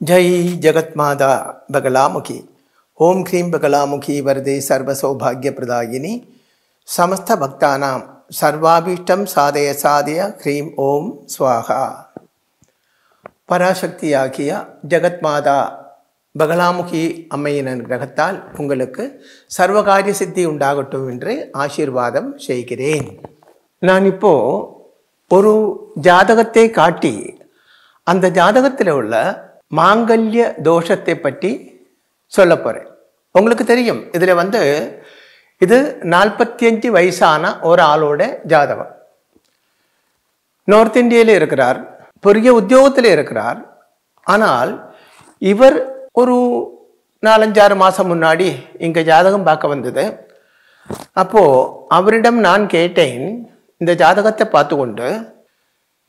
ஜெய் ஜெகத்மாதா பகலாமுகி. ஓம் ஹ்ரீம் பகலாமுகி வரதே சர்வசௌபாகியபிரதாயினி சமஸ்த பக்தானாம் சர்வாபீஷ்டம் சாதய சாதய ஹ்ரீம் ஓம் ஸ்வாகா பராசக்தியாகிய ஜெகத்மாதா பகலாமுகி அம்மையின் அனுகிரகத்தால் உங்களுக்கு சர்வகாரிய சித்தி உண்டாகட்டும் என்று ஆசீர்வாதம் செய்கிறேன். நான் இப்போ ஒரு ஜாதகத்தை காட்டி அந்த ஜாதகத்தில் உள்ள மாங்கல்ய தோஷத்தை பற்றி சொல்ல போகிறேன் உங்களுக்கு தெரியும் இதில் வந்து இது நாற்பத்தி அஞ்சு வயசான ஒரு ஆளோட ஜாதகம். நார்த் இந்தியாவில் இருக்கிறார் பெரிய உத்தியோகத்தில் இருக்கிறார். ஆனால் இவர் ஒரு நாலஞ்சாறு மாதம் முன்னாடி இங்கே ஜாதகம் பார்க்க வந்தது. அப்போது அவரிடம் நான் கேட்டேன் இந்த ஜாதகத்தை பார்த்து கொண்டு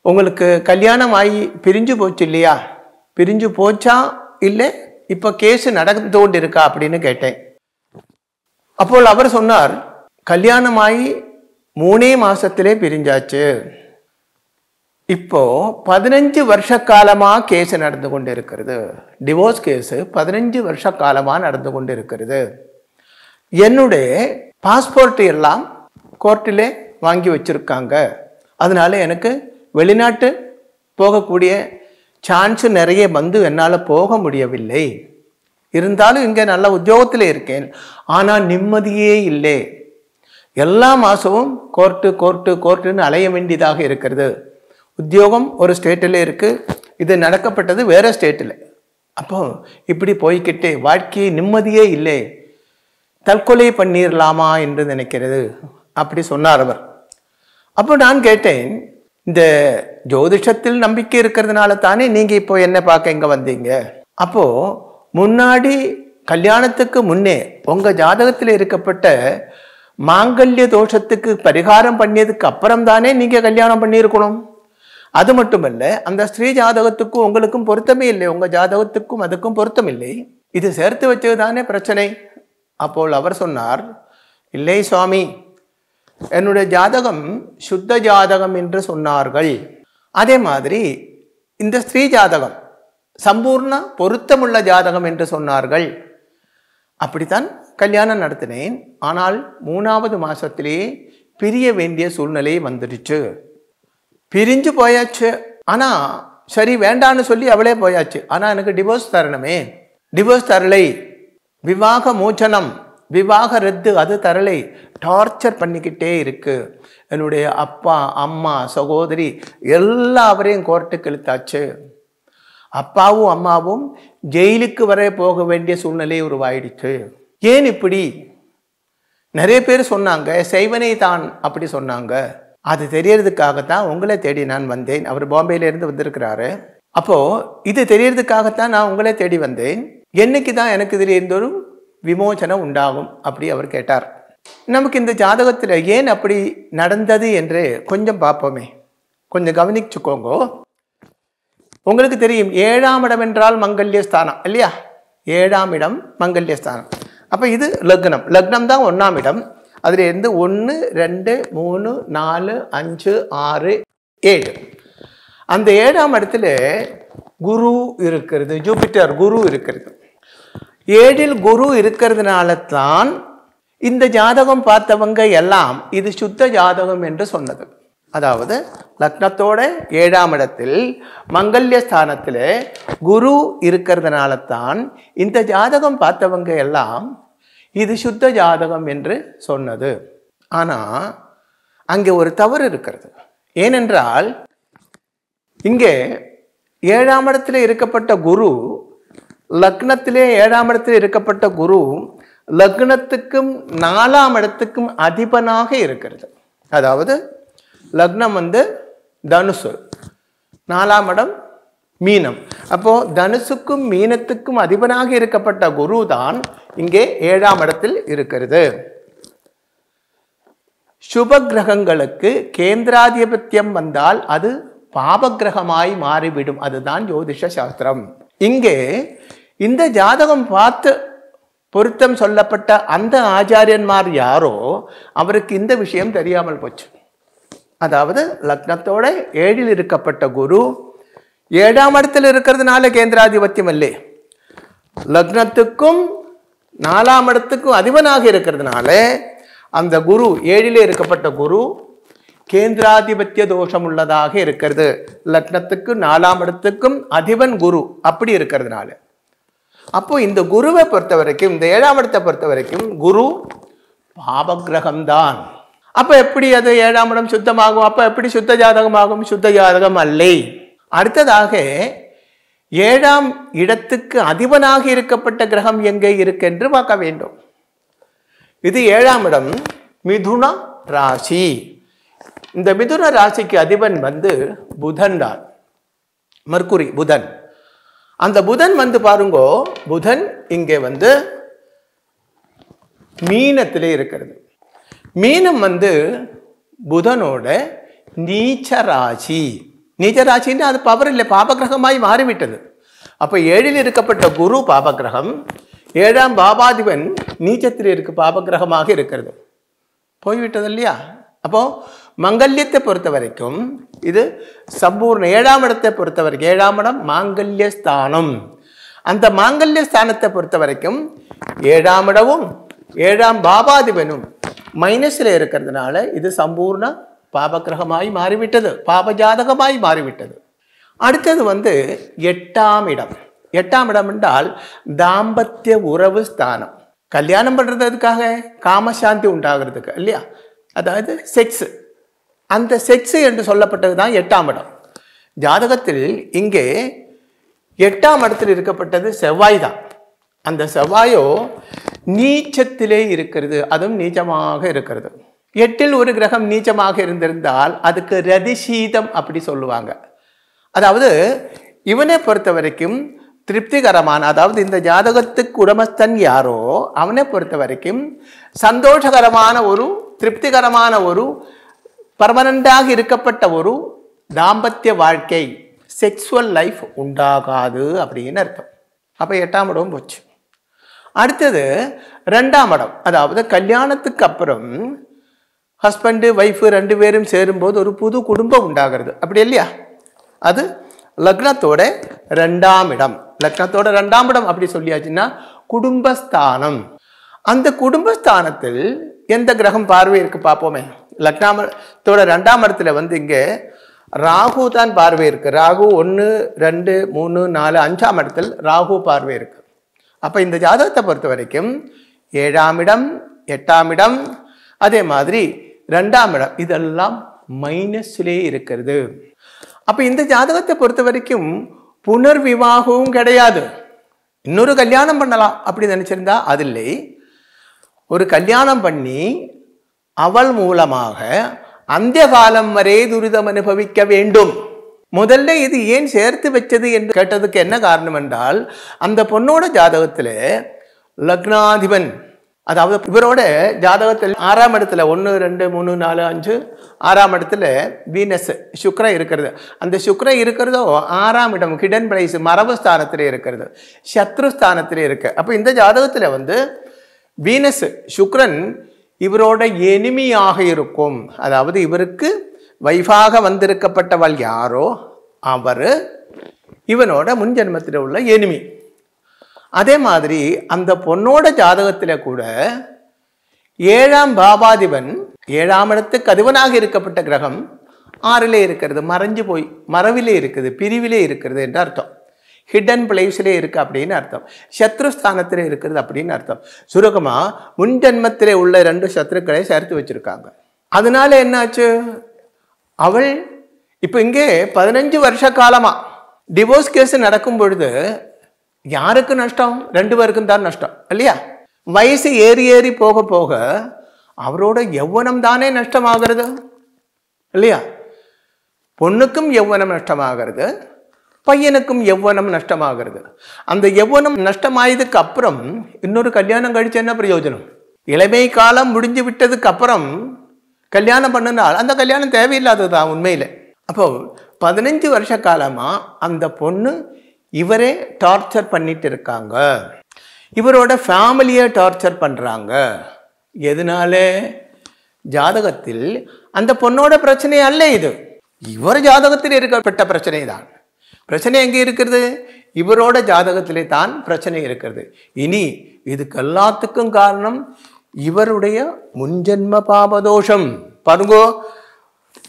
உங்களுக்கு கல்யாணம் ஆகி பிரிஞ்சு போச்சு இல்லையா? பிரிஞ்சு போச்சா? இல்லை இப்போ கேஸ் நடந்து கொண்டு இருக்கா அப்படின்னு கேட்டேன். அப்போது அவர் சொன்னார் கல்யாணமாகி மூணே மாசத்திலே பிரிஞ்சாச்சு. இப்போ பதினஞ்சு வருஷ காலமாக கேஸ் நடந்து கொண்டு இருக்கிறது டிவோர்ஸ் கேஸு பதினஞ்சு வருஷ காலமாக நடந்து கொண்டு இருக்கிறது என்னுடைய பாஸ்போர்ட் எல்லாம் கோர்ட்டிலே வாங்கி வச்சுருக்காங்க. அதனால எனக்கு வெளிநாட்டு போகக்கூடிய சான்ஸு நிறைய வந்து என்னால் போக முடியவில்லை. இருந்தாலும் இங்கே நல்ல உத்தியோகத்தில் இருக்கேன். ஆனால் நிம்மதியே இல்லை. எல்லா மாதமும் கோர்ட்டு கோர்ட்டு கோர்ட்டுன்னு அலைய வேண்டியதாக இருக்கிறது. உத்தியோகம் ஒரு ஸ்டேட்டில் இருக்குது இது நடக்கப்பட்டது வேறு ஸ்டேட்டில் அப்போ இப்படி போய்கிட்டே வாழ்க்கையை நிம்மதியே இல்லை. தற்கொலை பண்ணிடலாமா என்று நினைக்கிறது. அப்படி சொன்னார் அவர். அப்போ நான் கேட்டேன் இந்த ஜோதிஷத்தில் நம்பிக்கை இருக்கிறதுனால தானே நீங்கள் இப்போ என்ன பார்க்க இங்கே வந்தீங்க? அப்போது முன்னாடி கல்யாணத்துக்கு முன்னே உங்கள் ஜாதகத்தில் இருக்கப்பட்ட மாங்கல்ய தோஷத்துக்கு பரிகாரம் பண்ணியதுக்கு அப்புறம் தானே நீங்கள் கல்யாணம் பண்ணியிருக்கணும். அது மட்டுமல்ல அந்த ஸ்ரீ ஜாதகத்துக்கும் உங்களுக்கும் பொருத்தமே இல்லை. உங்கள் ஜாதகத்துக்கும் அதுக்கும் பொருத்தம் இல்லை. இது சேர்த்து வச்சது தானே பிரச்சனை. அப்போது அவர் சொன்னார் இல்லை சுவாமி என்னுடைய ஜாதகம் சுத்த ஜாதகம் என்று சொன்னார்கள். அதே மாதிரி இந்த ஸ்திரீ ஜாதகம் சம்பூர்ண பொருத்தமுள்ள ஜாதகம் என்று சொன்னார்கள். அப்படித்தான் கல்யாணம் நடத்தினேன். ஆனால் மூணாவது மாசத்திலே பிரிய வேண்டிய சூழ்நிலை வந்துடுச்சு. பிரிஞ்சு போயாச்சு. ஆனால் சரி வேண்டான்னு சொல்லி அவளே போயாச்சு. ஆனால் எனக்கு டிவோர்ஸ் தரணுமே. டிவோர்ஸ் தரலை. விவாக மோச்சனம். விவாக ரத்து அது தரலை. டார்ச்சர் பண்ணிக்கிட்டே இருக்கு. என்னுடைய அப்பா அம்மா சகோதரி எல்லாவரையும் கோர்ட்டுக்கு இழுத்தாச்சு. அப்பாவும் அம்மாவும் ஜெயிலுக்கு வர போக வேண்டிய சூழ்நிலை உருவாயிடுச்சு. ஏன் இப்படி? நிறைய பேர் சொன்னாங்க செய்வனை தான் அப்படி சொன்னாங்க. அது தெரியறதுக்காகத்தான் உங்களை தேடி நான் வந்தேன். அவர் பாம்பேலேருந்து வந்திருக்கிறாரு. அப்போது இது தெரியறதுக்காகத்தான் நான் உங்களை தேடி வந்தேன். என்னைக்கு தான் எனக்கு இதில் விமோச்சனம் விமோசனம் உண்டாகும் அப்படி அவர் கேட்டார். நமக்கு இந்த ஜாதகத்தில் ஏன் அப்படி நடந்தது என்று கொஞ்சம் பார்ப்போமே. கொஞ்சம் கவனிச்சுக்கோங்க. உங்களுக்கு தெரியும் ஏழாம் இடம் என்றால் மங்கல்ய ஸ்தானம் இல்லையா? ஏழாம் இடம் மங்கல்ய ஸ்தானம். அப்போ இது லக்னம். லக்னம் தான் ஒன்றாம் இடம். அதில் இருந்து ஒன்று ரெண்டு மூணு நாலு அஞ்சு ஆறு ஏழு. அந்த ஏழாம் இடத்துல குரு இருக்கிறது ஜூபிட்டர் குரு இருக்கிறது. ஏழில் குரு இருக்கிறதுனால தான் இந்த ஜாதகம் பார்த்தவங்க எல்லாம் இது சுத்த ஜாதகம் என்று சொன்னது. அதாவது லக்னத்தோட ஏழாம் இடத்தில் மங்கல்ய ஸ்தானத்தில் குரு இருக்கிறதுனால தான் இந்த ஜாதகம் பார்த்தவங்க எல்லாம் இது சுத்த ஜாதகம் என்று சொன்னது. ஆனால் அங்கே ஒரு தவறு இருக்கிறது. ஏனென்றால் இங்கே ஏழாம் இடத்தில் இருக்கப்பட்ட குரு லக்னத்திலே ஏழாம் இடத்தில் இருக்கப்பட்ட குரு லக்னத்துக்கும் நாலாம் இடத்துக்கும் அதிபனாக இருக்கிறது. அதாவது லக்னம் வந்து தனுசு. நாலாம் இடம் மீனம். அப்போ தனுசுக்கும் மீனத்துக்கும் அதிபனாக இருக்கப்பட்ட குரு தான் இங்கே ஏழாம் இடத்தில் இருக்கிறது. சுப கிரகங்களுக்கு கேந்திராதிபத்தியம் வந்தால் அது பாபகிரகமாய் மாறிவிடும். அதுதான் ஜோதிஷ சாஸ்திரம். இங்கே இந்த ஜாதகம் பார்த்து பொருத்தம் சொல்லப்பட்ட அந்த ஆச்சாரியன்மார் யாரோ அவருக்கு இந்த விஷயம் தெரியாமல் போச்சு. அதாவது லக்னத்தோட ஏழில் இருக்கப்பட்ட குரு ஏழாம் இடத்தில் இருக்கிறதுனால கேந்திராதிபத்தியம் அல்லே லக்னத்துக்கும் நாலாம் இடத்துக்கும் அதிபனாக இருக்கிறதுனால அந்த குரு ஏழிலே இருக்கப்பட்ட குரு கேந்திராதிபத்திய தோஷம் உள்ளதாக இருக்கிறது. லக்னத்துக்கு நாலாம் இடத்துக்கும் அதிபன் குரு அப்படி இருக்கிறதுனால. அப்போ இந்த குருவை பொறுத்த வரைக்கும் இந்த ஏழாம் இடத்தை பொறுத்த வரைக்கும் குரு பாபகிரகம்தான் அப்போ எப்படி அது ஏழாம் இடம் சுத்தமாகும்? அப்போ எப்படி சுத்த ஜாதகமாகும்? சுத்த ஜாதகம் அல்லை. அடுத்ததாக ஏழாம் இடத்துக்கு அதிபனாக இருக்கப்பட்ட கிரகம் எங்கே இருக்கென்று பார்க்க வேண்டும். இது ஏழாம் இடம் மிதுன ராசி. இந்த மிதுன ராசிக்கு அதிபன் வந்து புதன் தான். மர்க்குரி புதன். அந்த புதன் வந்து பாருங்கோ புதன் இங்கே வந்து மீனத்திலே இருக்கிறது. மீனம் வந்து புதனோட நீச்சராசி. நீச்சராசின்னு அது பவர் இல்லை பாபகிரகமாய் மாறிவிட்டது. அப்போ ஏழில் இருக்கப்பட்ட குரு பாபகிரகம் ஏழாம் பாபாதிபன் நீச்சத்தில் இருக்கு பாபகிரகமாக இருக்கிறது. போய்விட்டது இல்லையா? அப்போ மங்கல்யத்தை பொறுத்த வரைக்கும் இது சம்பூர்ண ஏழாம் இடத்தை பொறுத்த வரைக்கும் ஏழாம் இடம் மாங்கல்ய ஸ்தானம் அந்த மாங்கல்ய ஸ்தானத்தை பொறுத்த வரைக்கும் ஏழாம் இடமும் ஏழாம் பாபாதிபனும் மைனஸில் இருக்கிறதுனால இது சம்பூர்ண பாபகிரகமாய் மாறிவிட்டது பாபஜாதகமாய் மாறிவிட்டது. அடுத்தது வந்து எட்டாம் இடம். எட்டாம் இடம் என்றால் தாம்பத்திய உறவு ஸ்தானம். கல்யாணம் பண்ணுறதுக்காக காமசாந்தி உண்டாகிறதுக்கு இல்லையா? அதாவது செக்ஸு அந்த செக்ஸ் என்று சொல்லப்பட்டது தான் எட்டாம் இடம். ஜாதகத்தில் இங்கே எட்டாம் இடத்தில் இருக்கப்பட்டது செவ்வாய் தான். அந்த செவ்வாயோ நீச்சத்திலே இருக்கிறது அதுவும் நீச்சமாக இருக்கிறது. எட்டில் ஒரு கிரகம் நீச்சமாக இருந்திருந்தால் அதுக்கு ரதிசீதம் அப்படி சொல்லுவாங்க. அதாவது இவனை பொறுத்த வரைக்கும் திருப்திகரமான அதாவது இந்த ஜாதகத்துக்கு உடமஸ்தன் யாரோ அவனை பொறுத்த வரைக்கும் சந்தோஷகரமான ஒரு திருப்திகரமான ஒரு பர்மனண்டாக இருக்கப்பட்ட ஒரு தாம்பத்திய வாழ்க்கை செக்ஸுவல் லைஃப் உண்டாகாது அப்படின்னு அர்த்தம். அப்போ எட்டாம் இடம் போச்சு. அடுத்தது ரெண்டாம் இடம் அதாவது கல்யாணத்துக்கு அப்புறம் ஹஸ்பண்டு ஒய்ஃபு ரெண்டு பேரும் சேரும்போது ஒரு புது குடும்பம் உண்டாகிறது. அப்படி இல்லையா? அது லக்னத்தோட ரெண்டாம் இடம். லக்னத்தோட ரெண்டாம் இடம் அப்படி சொல்லியாச்சுன்னா குடும்பஸ்தானம். அந்த குடும்பஸ்தானத்தில் எந்த கிரகம் பார்வை இருக்கு பார்ப்போமே? லக்னாமத்தோட ரெண்டாம் இடத்துல வந்து இங்கே ராகு தான் பார்வை இருக்குது ராகு ஒன்று ரெண்டு மூணு நாலு அஞ்சாம் இடத்தில் ராகு பார்வை இருக்குது அப்போ இந்த ஜாதகத்தை பொறுத்த வரைக்கும் ஏழாம் இடம் எட்டாம் இடம் அதே மாதிரி ரெண்டாம் இடம் இதெல்லாம் மைனஸ்லே இருக்கிறது. அப்போ இந்த ஜாதகத்தை பொறுத்த வரைக்கும் புனர்விவாகவும் கிடையாது. இன்னொரு கல்யாணம் பண்ணலாம் அப்படி நினச்சிருந்தா அது இல்லை. ஒரு கல்யாணம் பண்ணி அவள் மூலமாக அந்த காலம் வரை துரிதம் அனுபவிக்க வேண்டும். முதல்ல இது ஏன் சேர்த்து வச்சது என்று கேட்டதுக்கு என்ன காரணம் என்றால் அந்த பொண்ணோட ஜாதகத்தில் லக்னாதிபன் அதாவது இவரோட ஜாதகத்தில் ஆறாம் இடத்துல ஒன்று ரெண்டு மூணு நாலு அஞ்சு ஆறாம் இடத்துல வீனஸ் சுக்ரன் இருக்கிறது. அந்த சுக்ரன் இருக்கிறதோ ஆறாம் இடம் கிடன் பிரைஸ் மரபு ஸ்தானத்தில் இருக்கிறது. சத்ரு ஸ்தானத்தில் இருக்கு. அப்போ இந்த ஜாதகத்தில் வந்து வீனஸ் சுக்ரன் இவரோட எனிமியாக இருக்கும். அதாவது இவருக்கு வைஃபாக வந்திருக்கப்பட்டவள் யாரோ அவர் இவனோட முன்ஜென்மத்தில் உள்ள எனிமி. அதே மாதிரி அந்த பொண்ணோட ஜாதகத்தில் கூட ஏழாம் பாபாதிபன் ஏழாம் இடத்துக்கு அதிபனாக இருக்கப்பட்ட கிரகம் ஆறிலே இருக்கிறது மறைஞ்சு போய் மறைவிலே இருக்குது பிரிவிலே இருக்கிறது என்று அர்த்தம். ஹிடன் பிளேஸிலே இருக்குது அப்படின்னு அர்த்தம். சத்ருஸ்தானத்தில் இருக்கிறது அப்படின்னு அர்த்தம். சுருக்கமாக முன்ஜென்மத்திலே உள்ள ரெண்டு சத்ருக்களை சேர்த்து வச்சிருக்காங்க. அதனால என்னாச்சு? அவள் இப்போ இங்கே பதினஞ்சு வருஷ காலமாக டிவோர்ஸ் கேஸ் நடக்கும் பொழுது யாருக்கு நஷ்டம்? ரெண்டு பேருக்கும் தான் நஷ்டம் இல்லையா? வயசு ஏறி ஏறி போக போக அவரோட எவ்வனம் தானே நஷ்டமாகிறது இல்லையா? பொண்ணுக்கும் யௌவனம் நஷ்டமாகிறது பையனுக்கும் எவ்வனம் நஷ்டமாகிறது. அந்த எவ்வனம் நஷ்டமாயதுக்கு அப்புறம் இன்னொரு கல்யாணம் கழிச்சு என்ன பிரயோஜனம்? இளமை காலம் முடிஞ்சு விட்டதுக்கு அப்புறம் கல்யாணம் பண்ணினால் அந்த கல்யாணம் தேவையில்லாதது தான் உண்மையில். அப்போ பதினஞ்சு வருஷ காலமாக அந்த பொண்ணு இவரே டார்ச்சர் பண்ணிட்டு இருக்காங்க. இவரோட ஃபேமிலியை டார்ச்சர் பண்ணுறாங்க எதனால? ஜாதகத்தில் அந்த பொண்ணோட பிரச்சனை அல்ல இது. இவர் ஜாதகத்தில் இருக்கப்பட்ட பிரச்சனை தான் பிரச்சனை எங்கே இருக்கிறது? இவரோட ஜாதகத்திலே தான் பிரச்சனை இருக்கிறது. இனி இதுக்கு எல்லாத்துக்கும் காரணம் இவருடைய முன்ஜென்ம பாபதோஷம். பாருங்கோ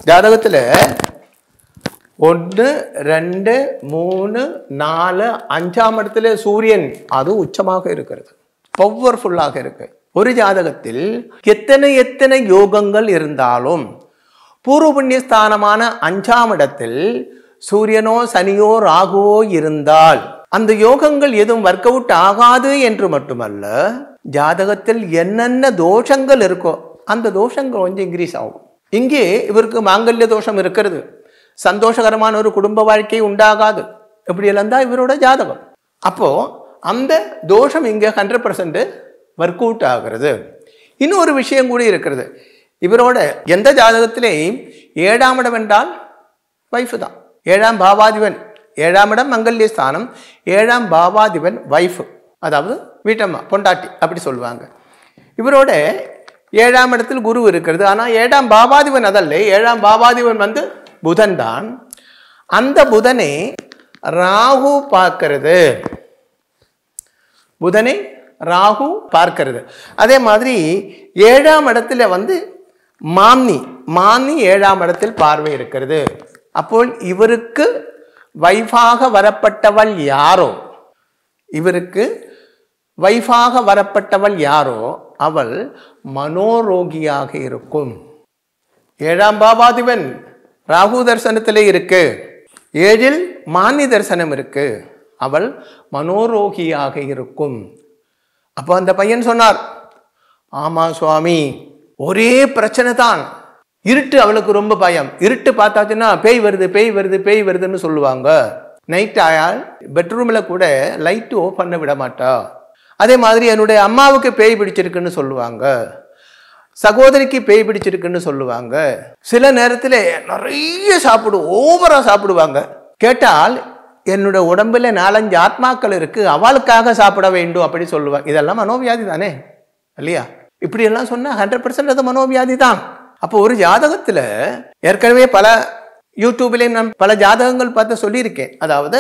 ஜாதகத்தில் ஒன்று ரெண்டு மூணு நாலு அஞ்சாம் இடத்துல சூரியன் அது உச்சமாக இருக்கிறது. பவர்ஃபுல்லாக இருக்கு. ஒரு ஜாதகத்தில் எத்தனை எத்தனை யோகங்கள் இருந்தாலும் பூர்வ புண்ணிய ஸ்தானமான அஞ்சாம் இடத்தில் சூரியனோ சனியோ ராகுவோ இருந்தால் அந்த யோகங்கள் எதுவும் ஒர்க் அவுட் ஆகாது என்று மட்டுமல்ல ஜாதகத்தில் என்னென்ன தோஷங்கள் இருக்கோ அந்த தோஷங்கள் கொஞ்சம் இன்க்ரீஸ் ஆகும். இங்கே இவருக்கு மாங்கல்ய தோஷம் இருக்கிறது. சந்தோஷகரமான ஒரு குடும்ப வாழ்க்கை உண்டாகாது. இப்படியெல்லாம் தான் இவரோட ஜாதகம். அப்போது அந்த தோஷம் இங்கே ஹண்ட்ரட் பர்சன்ட் ஒர்க் அவுட் ஆகிறது. இன்னொரு விஷயம் கூட இருக்கிறது. இவரோட எந்த ஜாதகத்திலேயும் ஏழாம் இடம் என்றால் ஒய்ஃபு தான். ஏழாம் பாவாதிபன் ஏழாம் இடம் மங்கல்ய ஸ்தானம் ஏழாம் பாவாதிபன் வைஃப் அதாவது வீட்டம்மா பொண்டாட்டி அப்படி சொல்லுவாங்க இவரோட ஏழாம் இடத்தில் குரு இருக்கிறது ஆனால் ஏழாம் பாபாதிபன் அதல்ல ஏழாம் பாபாதிபன் வந்து புதன் தான் அந்த புதனை ராகு பார்க்கறது புதனை ராகு பார்க்கிறது அதே மாதிரி ஏழாம் இடத்துல வந்து மாம்னி மாமி ஏழாம் இடத்தில் பார்வை இருக்கிறது அப்போ இவருக்கு வைஃபாக வரப்பட்டவள் யாரோ இவருக்கு வைஃபாக வரப்பட்டவள் யாரோ அவள் மனோரோகியாக இருக்கும் ஏழாம் பாபாதிபன் ராகு தரிசனத்திலே இருக்கு ஏழில் மானி தரிசனம் இருக்கு அவள் மனோரோகியாக இருக்கும் அப்போ அந்த பையன் சொன்னார் ஆமாம் சுவாமி ஒரே பிரச்சனை தான் இருட்டு அவளுக்கு ரொம்ப பயம். இருட்டு பார்த்தாச்சுன்னா பேய் வருது பேய் வருது பேய் வருதுன்னு சொல்லுவாங்க. நைட் ஆயால் பெட்ரூமில் கூட லைட்டு ஓ பண்ண விட மாட்டா. அதே மாதிரி என்னுடைய அம்மாவுக்கு பேய் பிடிச்சிருக்குன்னு சொல்லுவாங்க. சகோதரிக்கு பேய் பிடிச்சிருக்குன்னு சொல்லுவாங்க. சில நேரத்தில் நிறைய சாப்பிடு ஓவராக சாப்பிடுவாங்க. கேட்டால் என்னோட உடம்புல நாலஞ்சு ஆத்மாக்கள் இருக்குது அவளுக்காக சாப்பிட வேண்டும் அப்படி சொல்லுவாங்க இதெல்லாம் மனோவியாதி தானே இல்லையா? இப்படியெல்லாம் சொன்னால் ஹண்ட்ரட் பர்சன்ட் அது மனோவியாதி தான். அப்போ ஒரு ஜாதகத்தில் ஏற்கனவே பல யூடியூப்லேயும் நான் பல ஜாதகங்கள் பார்த்து சொல்லியிருக்கேன். அதாவது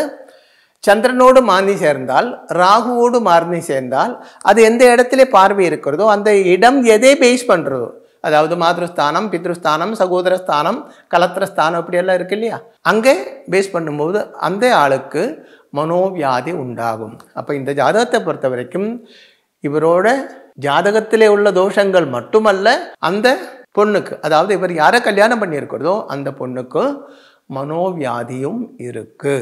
சந்திரனோடு மாந்தி சேர்ந்தால் ராகுவோடு மார்னி சேர்ந்தால் அது எந்த இடத்துல பார்வை இருக்கிறதோ அந்த இடம் எதை பேஸ் பண்ணுறதோ அதாவது மாதృஸ்தானம் பித்ருஸ்தானம் சகோதரஸ்தானம் கலத்திரஸ்தானம் இப்படியெல்லாம் இருக்கு இல்லையா? அங்கே பேஸ் பண்ணும்போது அந்த ஆளுக்கு மனோவியாதி உண்டாகும். அப்போ இந்த ஜாதகத்தை பொறுத்த வரைக்கும் இவரோட ஜாதகத்திலே உள்ள தோஷங்கள் மட்டுமல்ல அந்த பொண்ணுக்கு. அதாவது இவர் யாரை கல்யாணம் பண்ணியிருக்கிறதோ அந்த பொண்ணுக்கு மனோவியாதியும் இருக்கு.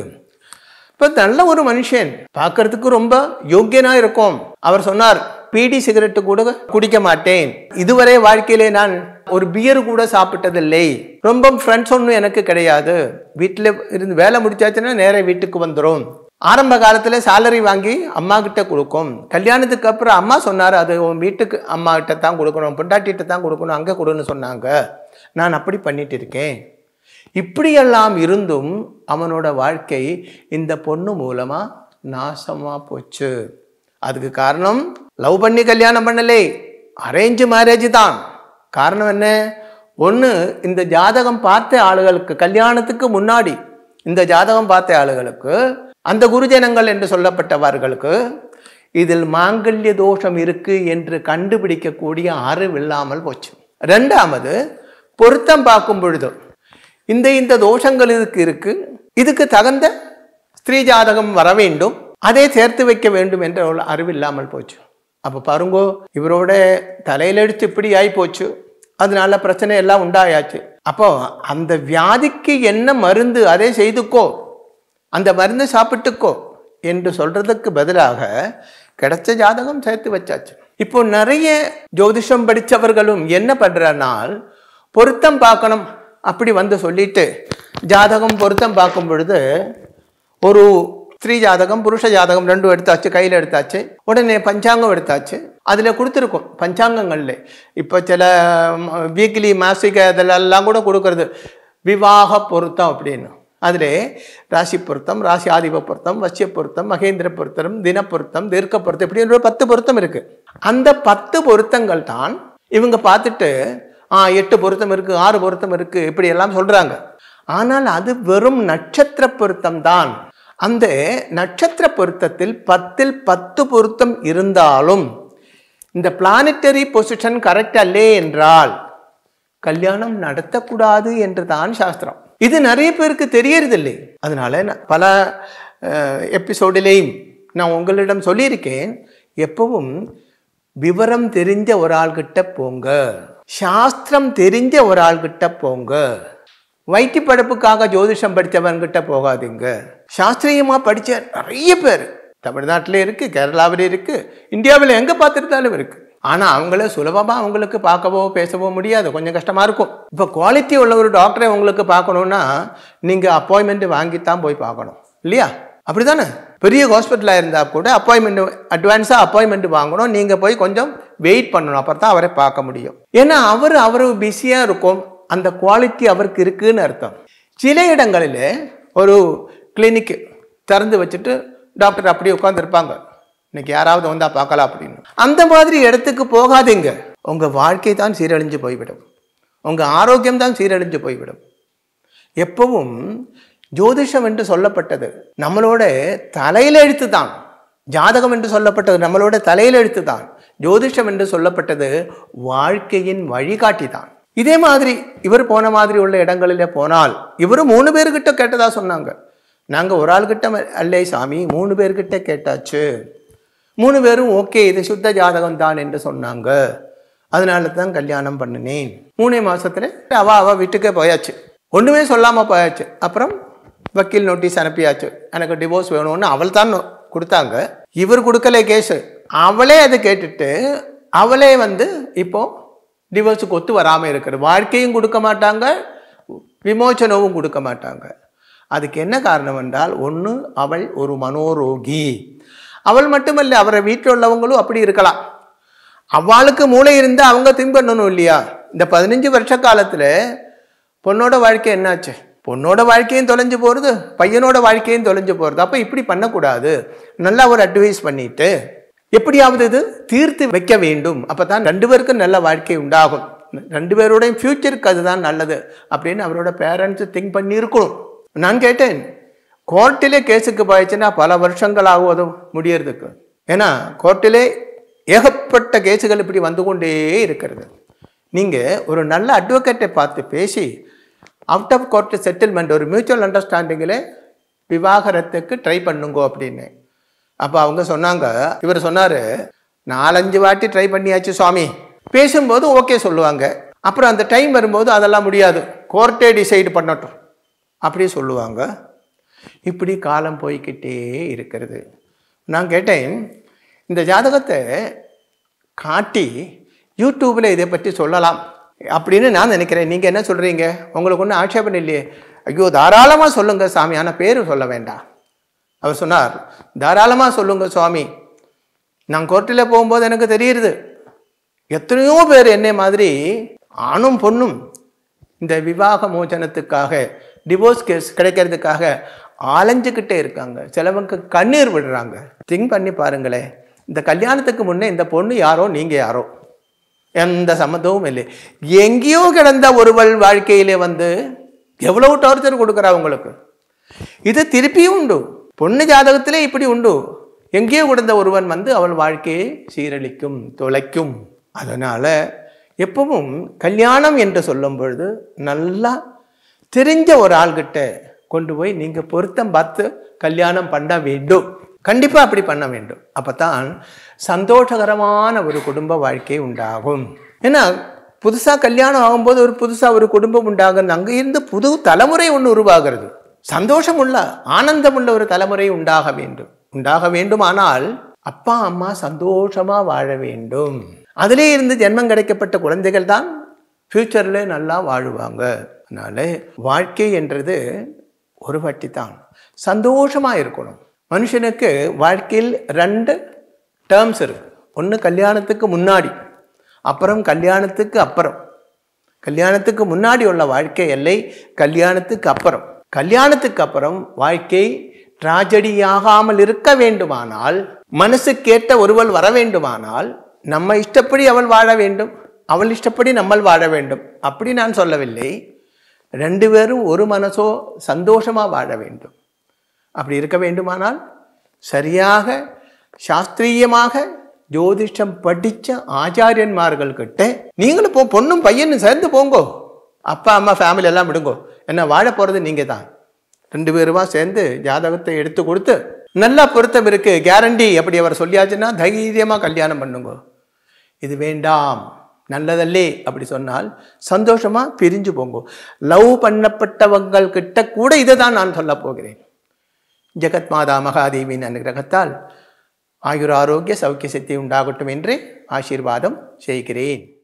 இப்போ நல்ல ஒரு மனுஷன் பார்க்கறதுக்கு ரொம்ப யோக்கியனாக இருக்கும். அவர் சொன்னார் பீடி சிகரெட்டு கூட குடிக்க மாட்டேன். இதுவரை வாழ்க்கையிலே நான் ஒரு பியர் கூட சாப்பிட்டதில்லை. ரொம்ப ஃப்ரெண்ட்ஸ் ஒன்றும் எனக்கு கிடையாது. வீட்டில் இருந்து வேலை முடிச்சாச்சுன்னா நேராக வீட்டுக்கு வந்துடும் ஆரம்ப காலத்தில் சேலரி வாங்கி அம்மா கிட்ட கொடுக்கும். கல்யாணத்துக்கு அப்புறம் அம்மா சொன்னார் அது உன் வீட்டுக்கு அம்மா கிட்ட தான் கொடுக்கணும் பொண்டாட்டிகிட்ட தான் கொடுக்கணும் அங்கே கொடுன்னு சொன்னாங்க. நான் அப்படி பண்ணிட்டு இருக்கேன். இப்படியெல்லாம் இருந்தும் அவனோட வாழ்க்கை இந்த பொண்ணு மூலமாக நாசமாக போச்சு. அதுக்கு காரணம் லவ் பண்ணி கல்யாணம் பண்ணலே. அரேஞ்ச் மேரேஜ் தான். காரணம் என்ன? ஒன்று இந்த ஜாதகம் பார்த்த ஆளுகளுக்கு கல்யாணத்துக்கு முன்னாடி இந்த ஜாதகம் பார்த்த ஆளுகளுக்கு அந்த குருஜனங்கள் என்று சொல்லப்பட்டவர்களுக்கு இதில் மாங்கல்ய தோஷம் இருக்கு என்று கண்டுபிடிக்கக்கூடிய அறிவு இல்லாமல் போச்சு. ரெண்டாவது பொருத்தம் பார்க்கும் பொழுது இந்த இந்த தோஷங்கள் இதுக்கு இருக்கு. இதுக்கு தகுந்த ஸ்திரீ ஜாதகம் வர வேண்டும். அதை சேர்த்து வைக்க வேண்டும் என்ற ஒரு அறிவு இல்லாமல் போச்சு. அப்போ பாருங்கோ இவரோட தலையில இப்படி ஆகி போச்சு. அதனால பிரச்சனை எல்லாம் உண்டாயாச்சு. அப்போ அந்த வியாதிக்கு என்ன மருந்து அதை செய்துக்கோ அந்த மருந்து சாப்பிட்டுக்கோ என்று சொல்றதுக்கு பதிலாக கிடைச்ச ஜாதகம் சேர்த்து வச்சாச்சு. இப்போ நிறைய ஜோதிஷம் படித்தவர்களும் என்ன பண்ணுறனால் பொருத்தம் பார்க்கணும் அப்படி வந்து சொல்லிட்டு ஜாதகம் பொருத்தம் பார்க்கும் பொழுது ஒரு ஸ்திரீ ஜாதகம் புருஷ ஜாதகம் ரெண்டும் எடுத்தாச்சு கையில் எடுத்தாச்சு உடனே பஞ்சாங்கம் எடுத்தாச்சு அதில் கொடுத்துருக்கோம் பஞ்சாங்கங்களில். இப்போ சில வீக்லி மாசிக இதெல்லாம் கூட கொடுக்கறது. விவாக பொருத்தம் அப்படின்னு. அதில் ராசி பொருத்தம் ராசி ஆதிப பொருத்தம் வசிய பொருத்தம் மகேந்திர பொருத்தம் தின பொருத்தம் தீர்க்க பொருத்தம் இப்படி ஒரு பத்து பொருத்தம் இருக்கு. அந்த பத்து பொருத்தங்கள் தான் இவங்க பார்த்துட்டு ஆ எட்டு பொருத்தம் இருக்கு ஆறு பொருத்தம் இருக்குது இப்படி எல்லாம் சொல்கிறாங்க ஆனால் அது வெறும் நட்சத்திர பொருத்தம் தான். அந்த நட்சத்திர பொருத்தத்தில் பத்தில் பத்து பொருத்தம் இருந்தாலும் இந்த பிளானட்டரி பொசிஷன் கரெக்ட் அல்லே என்றால் கல்யாணம் நடத்தக்கூடாது என்று தான் சாஸ்திரம். இது நிறைய பேருக்கு தெரியறதில்லை. அதனால நான் பல எபிசோடிலேயும் நான் உங்களிடம் சொல்லியிருக்கேன். எப்பவும் விவரம் தெரிஞ்ச ஒரு ஆள்கிட்ட போங்க. சாஸ்திரம் தெரிஞ்ச ஒரு ஆள்கிட்ட போங்க. வயிற்று படப்புக்காக ஜோதிஷம் படித்தவன்கிட்ட போகாதீங்க. சாஸ்திரியமாக படித்த நிறைய பேர் தமிழ்நாட்டில் இருக்குது கேரளாவில் இருக்குது இந்தியாவில் எங்கே பார்த்துருந்தாலும் இருக்குது ஆனால் அவங்கள சுலபமாக அவங்களுக்கு பார்க்கவோ பேசவோ முடியாது. கொஞ்சம் கஷ்டமாக இருக்கும். இப்போ குவாலிட்டி உள்ள ஒரு டாக்டரை உங்களுக்கு பார்க்கணுன்னா நீங்கள் அப்பாயின்மெண்ட் வாங்கித்தான் போய் பார்க்கணும். இல்லையா? அப்படி தானே பெரிய ஹாஸ்பிட்டலாக இருந்தால் கூட அப்பாயின்மெண்ட் அட்வான்ஸாக அப்பாயின்மெண்ட் வாங்கணும். நீங்கள் போய் கொஞ்சம் வெயிட் பண்ணணும். அப்புறம் தான் அவரை பார்க்க முடியும். ஏன்னா அவர் அவர் பிஸியாக இருக்கும். அந்த குவாலிட்டி அவருக்கு இருக்குன்னு அர்த்தம். சில இடங்களில் ஒரு கிளினிக் திறந்து வச்சுட்டு டாக்டர் அப்படியே உட்காந்துருப்பாங்க இன்னைக்கு யாராவது வந்தால் பார்க்கலாம் அப்படின்னு. அந்த மாதிரி இடத்துக்கு போகாதீங்க. உங்கள் வாழ்க்கை தான் சீரழிஞ்சு போய்விடும். உங்கள் ஆரோக்கியம் தான் சீரழிஞ்சு போய்விடும். எப்பவும் ஜோதிஷம் என்று சொல்லப்பட்டது நம்மளோட தலையில் எழுத்து தான் ஜாதகம் என்று சொல்லப்பட்டது நம்மளோட தலையில் எழுத்து தான் ஜோதிஷம் என்று சொல்லப்பட்டது வாழ்க்கையின் வழிகாட்டி தான் இதே மாதிரி இவர் போன மாதிரி உள்ள இடங்களில் போனால் இவரும் மூணு பேர்கிட்ட கேட்டதா சொன்னாங்க. நாங்கள் ஒரு ஆள்கிட்ட அல்லே சாமி மூணு பேர்கிட்ட கேட்டாச்சு. மூணு பேரும் ஓகே இது சுத்த ஜாதகம் தான் என்று சொன்னாங்க. அதனால தான் கல்யாணம் பண்ணினேன். மூணே மாசத்துல அவ அவ வீட்டுக்கே போயாச்சு. ஒண்ணுமே சொல்லாம போயாச்சு. அப்புறம் வக்கீல் நோட்டீஸ் அனுப்பியாச்சு. எனக்கு டிவோர்ஸ் வேணும்னு அவள் தான் கொடுத்தாங்க. இவர் கொடுக்கல கேஸ் அவளே அதை கேட்டுட்டு அவளே வந்து இப்போ டிவோர்ஸுக்கு ஒத்து வராமல் இருக்கிற வாழ்க்கையும் கொடுக்க மாட்டாங்க விமோச்சனவும் கொடுக்க மாட்டாங்க. அதுக்கு என்ன காரணம் என்றால் ஒன்று அவள் ஒரு மனோரோகி. அவள் மட்டுமல்ல அவரை வீட்டில் உள்ளவங்களும் அப்படி இருக்கலாம். அவளுக்கு மூளை இருந்து அவங்க திங்க் பண்ணணும் இல்லையா? இந்த பதினஞ்சு வருஷ காலத்தில் பொண்ணோட வாழ்க்கை என்னாச்சு? பொண்ணோட வாழ்க்கையும் தொலைஞ்சு போகிறது பையனோட வாழ்க்கையும் தொலைஞ்சு போகிறது அப்போ இப்படி பண்ணக்கூடாது. நல்லா ஒரு அட்வைஸ் பண்ணிட்டு எப்படியாவது இது தீர்த்து வைக்க வேண்டும். அப்போ தான் ரெண்டு பேருக்கும் நல்ல வாழ்க்கை உண்டாகும். ரெண்டு பேருடைய ஃப்யூச்சருக்கு அதுதான் நல்லது அப்படின்னு அவரோட பேரண்ட்ஸ் திங்க் பண்ணியிருக்கணும். நான் கேட்டேன் கோர்ட்டிலே கேஸுக்கு போயிடுச்சுன்னா பல வருஷங்கள் ஆகுவது முடியறதுக்கு. ஏன்னா கோர்ட்டிலே ஏகப்பட்ட கேஸுகள் இப்படி வந்து கொண்டே இருக்கிறது. நீங்கள் ஒரு நல்ல அட்வொகேட்டை பார்த்து பேசி அவுட் ஆஃப் கோர்ட் செட்டில்மெண்ட் ஒரு மியூச்சுவல் அண்டர்ஸ்டாண்டிங்கில் விவாகரத்துக்கு ட்ரை பண்ணுங்கோ அப்படின்னு. அப்போ அவங்க சொன்னாங்க இவர் சொன்னார் நாலஞ்சு வாட்டி ட்ரை பண்ணியாச்சு சுவாமி. பேசும்போது ஓகே சொல்லுவாங்க. அப்புறம் அந்த டைம் வரும்போது அதெல்லாம் முடியாது. கோர்ட்டே டிசைடு பண்ணட்டும். அப்படி சொல்லுவாங்க. இப்படி காலம் போய்க்கிட்டே இருக்கிறது. நான் கேட்டேன் இந்த ஜாதகத்தை காட்டி யூடியூப்பில் இதை பற்றி சொல்லலாம் அப்படின்னு நான் நினைக்கிறேன். நீங்கள் என்ன சொல்கிறீங்க உங்களுக்கு ஒன்றும் ஆட்சேபம் இல்லையே. ஐயோ தாராளமாக சொல்லுங்கள் சாமி. ஆனால் பேர் சொல்ல வேண்டாம். அவர் சொன்னார் தாராளமாக சொல்லுங்கள் சுவாமி. நான் கோர்ட்டில் போகும்போது எனக்கு தெரியுது. எத்தனையோ பேர் என்னை மாதிரி ஆணும் பொண்ணும் இந்த விவாக மோச்சனத்துக்காக டிவோர்ஸ் கேஸ் கிடைக்கிறதுக்காக ஆலைஞ்சுக்கிட்டே இருக்காங்க. சிலவங்க கண்ணீர் விடுறாங்க. திங்க் பண்ணி பாருங்களேன் இந்த கல்யாணத்துக்கு முன்னே இந்த பொண்ணு யாரோ நீங்கள் யாரோ? எந்த சம்மந்தமும் இல்லை. எங்கேயோ கிடந்த ஒருவள் வாழ்க்கையிலே வந்து எவ்வளவு டார்ச்சர் கொடுக்குறா உங்களுக்கு? இது திருப்பியும் உண்டு. பொண்ணு ஜாதகத்திலே இப்படி உண்டு. எங்கேயோ கிடந்த ஒருவன் வந்து அவள் வாழ்க்கையை சீரழிக்கும் தொலைக்கும். அதனால் எப்பவும் கல்யாணம் என்று சொல்லும் பொழுது நல்லா தெரிஞ்ச ஒரு ஆள்கிட்ட கொண்டு போய் நீங்கள் பொருத்தம் பார்த்து கல்யாணம் பண்ண வேண்டும். கண்டிப்பாக அப்படி பண்ண வேண்டும். அப்போ தான் சந்தோஷகரமான ஒரு குடும்ப வாழ்க்கை உண்டாகும். ஏன்னா புதுசாக கல்யாணம் ஆகும்போது ஒரு புதுசாக ஒரு குடும்பம் உண்டாகுது. அங்கே இருந்து புது தலைமுறை ஒன்று உருவாகிறது. சந்தோஷம் உள்ள ஆனந்தமுள்ள ஒரு தலைமுறை உண்டாக வேண்டும். உண்டாக வேண்டுமானால் அப்பா அம்மா சந்தோஷமாக வாழ வேண்டும். அதிலே இருந்து ஜென்மம் கிடைக்கப்பட்ட குழந்தைகள் தான் ஃப்யூச்சரில் நல்லா வாழுவாங்க. அதனால் வாழ்க்கை என்றது ஒரு வாட்டி தான். சந்தோஷமாக இருக்கணும். மனுஷனுக்கு வாழ்க்கையில் ரெண்டு டேர்ம்ஸ் இருக்கு. ஒன்று கல்யாணத்துக்கு முன்னாடி அப்புறம் கல்யாணத்துக்கு அப்புறம். கல்யாணத்துக்கு முன்னாடி உள்ள வாழ்க்கை எல்லை கல்யாணத்துக்கு அப்புறம். கல்யாணத்துக்கு அப்புறம் வாழ்க்கை டிராஜடியாகாமல் இருக்க வேண்டுமானால் மனசுக்கேற்ற ஒருவள் வர வேண்டுமானால் நம்ம இஷ்டப்படி அவள் வாழ வேண்டும். அவள் இஷ்டப்படி நம்மள் வாழ வேண்டும். அப்படி நான் சொல்லவில்லை. ரெண்டு பேரும் ஒரு மனசோ சந்தோஷமாக வாழ வேண்டும். அப்படி இருக்க வேண்டுமானால் சரியாக சாஸ்திரியமாக ஜோதிஷம் படித்த ஆச்சாரியன்மார்கள் கிட்ட நீங்களும் போ பொண்ணும் பையனும் சேர்ந்து போங்கோ. அப்பா அம்மா ஃபேமிலி எல்லாம் விடுங்கோ. என்ன வாழ போகிறது நீங்கள் தான் ரெண்டு பேருமா சேர்ந்து ஜாதகத்தை எடுத்து கொடுத்து நல்லா பொருத்தம் இருக்குது கேரண்டி அப்படி அவர் சொல்லியாச்சுன்னா தைரியமாக கல்யாணம் பண்ணுங்க. இது வேண்டாம். நல்லதல்லே அப்படி சொன்னால் சந்தோஷமாக பிரிஞ்சு போங்க. லவ் பண்ணப்பட்டவங்கள் கிட்ட கூட இதை தான் நான் சொல்ல போகிறேன். ஜெகத் மாதா மகாதேவியின் அனுகிரகத்தால் ஆயுர் ஆரோக்கிய சௌக்கிய சக்தி உண்டாகட்டும் என்று ஆசீர்வாதம் செய்கிறேன்.